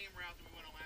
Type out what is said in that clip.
same route that we went on